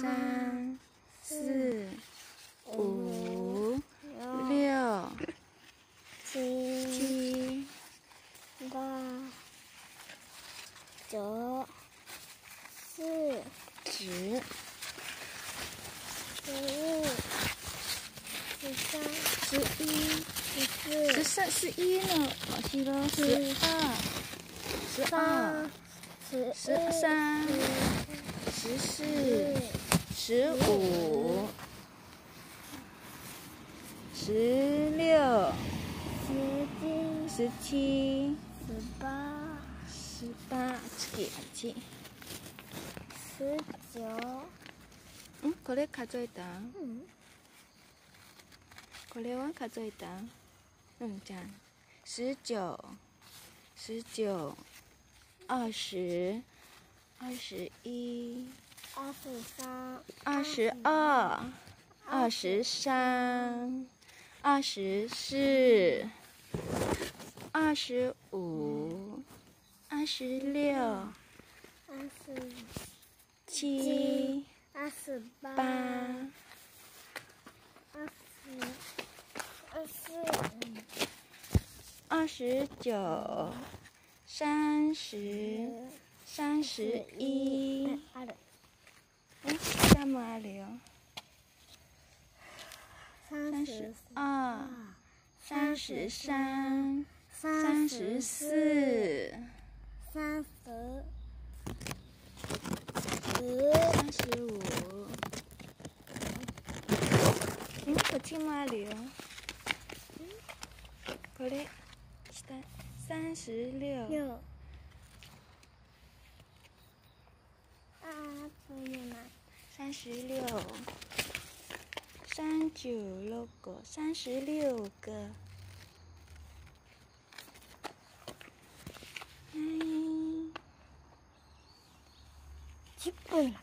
三、四、五、六、七、八、九、四、十、十一、十三、十一、十四、十三、十一呢？哦，是咯，十二、十二、十十三、十四、十五、十六、十七、十七、十八、十八、次次。十九。嗯，これ数えた？嗯，これは数えた？嗯，这样，十九、十九、二十、 二十一、二十三、二十二、二十三、二十四、二十五、二十六、二十七、二十八、二十二十二十九、三十、三十一。二十嗯，干嘛了？三十二、三十三、三十四、三十三十五。嗯，こっちもあるよ。これ下三十六。 十六，三九六个，三十六个。嗯，七分了。